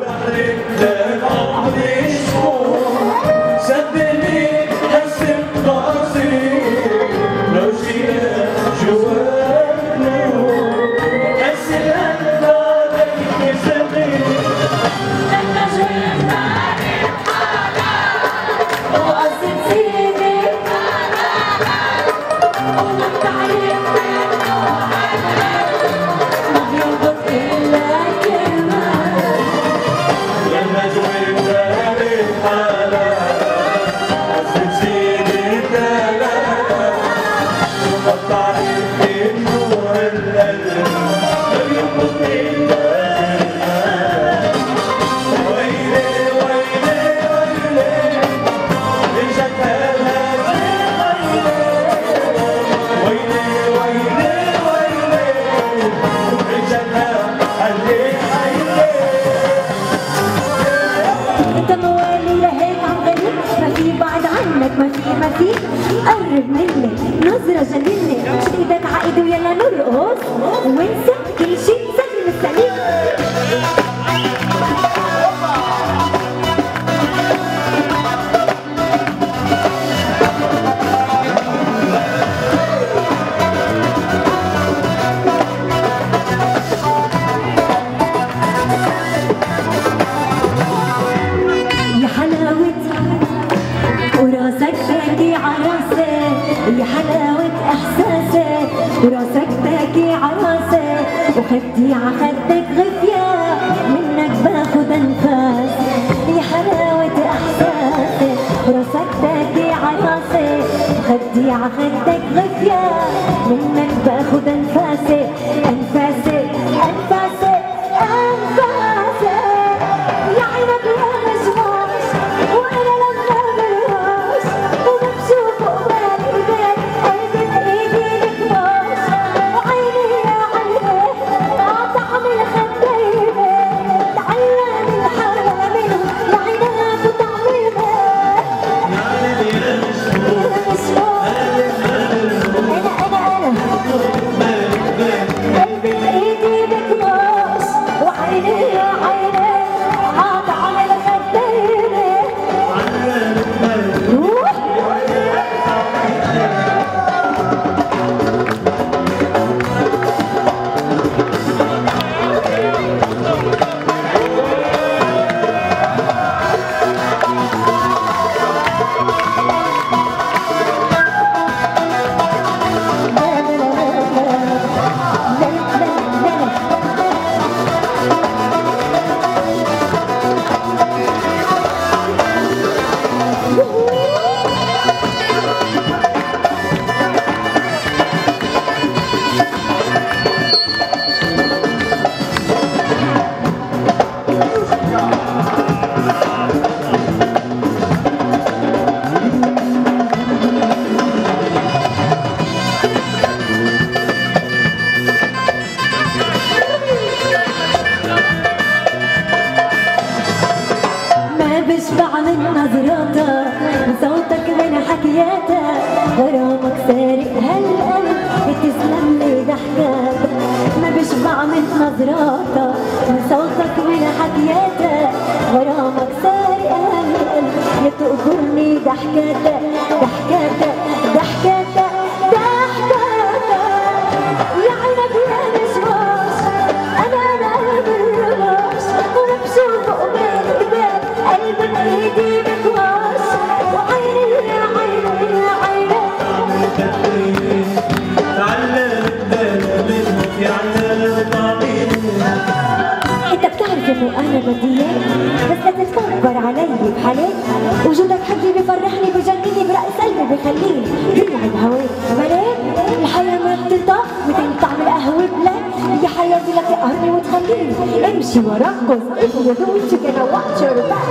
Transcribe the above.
انت عنك ما في ما في قرب مني. نظرة شد إيدك عقد ويلا نرقص. وانسى كل احساسك وراسك باكي عراسة وخدي عخدك غفية منك باخد أنفاس. يا حلاوة إحساسك وراسك باكي عراسة وخدي عخدك ما بشبع من نظراتها من صوتك من حكياتها غرامك سارق هالقلب بتسلم لي ضحكاتك ما بشبع من نظراتها من صوتك من حكياتها غرامك سارق هالقلب يتقبرني ضحكاتك ضحكاتك ضحكاتك انه أنا بدي بس تتكبر علي بحالك وجودك حدي بفرحني بجنني برأس قلبي بخليني يلعب هواك بلاك الحياة ما بتنطق مثل طعم القهوة بلاك يا حياتي لك تقهرني وتخليني امشي ورقص if you don't you back